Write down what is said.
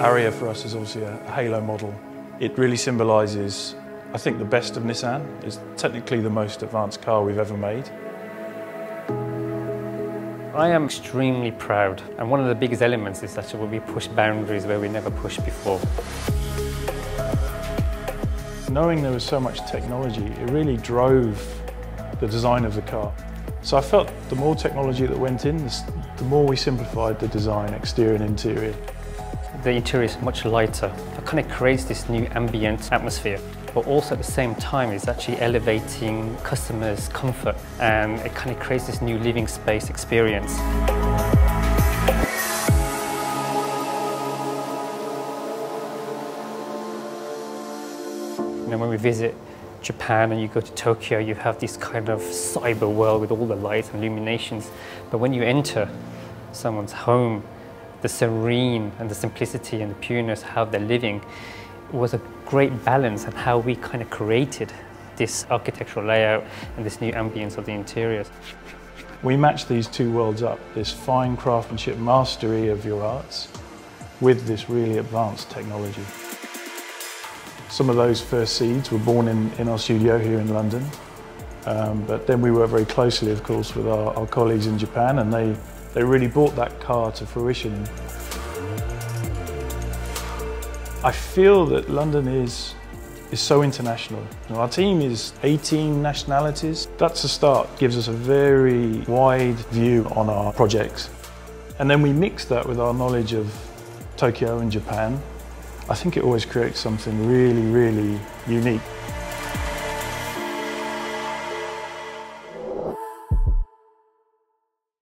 Ariya for us is obviously a halo model. It really symbolises, I think, the best of Nissan. It's technically the most advanced car we've ever made. I am extremely proud, and one of the biggest elements is that we push boundaries where we never pushed before. Knowing there was so much technology, it really drove the design of the car. So I felt the more technology that went in, the more we simplified the design, exterior and interior. The interior is much lighter. It kind of creates this new ambient atmosphere but also at the same time it's actually elevating customers' comfort and it kind of creates this new living space experience. You know, when we visit Japan and you go to Tokyo, you have this kind of cyber world with all the lights and illuminations. But when you enter someone's home, the serene and the simplicity and the pureness, how they're living, was a great balance and how we kind of created this architectural layout and this new ambience of the interiors. We match these two worlds up, this fine craftsmanship mastery of your arts with this really advanced technology. Some of those first seeds were born in, in our studio here in London. Um, but then we work very closely, of course, with our, our colleagues in Japan and they, they really brought that car to fruition. I feel that London is, is so international. Our team is 18 nationalities. That's a start, gives us a very wide view on our projects. And then we mix that with our knowledge of Tokyo and Japan I think it always creates something really, really unique.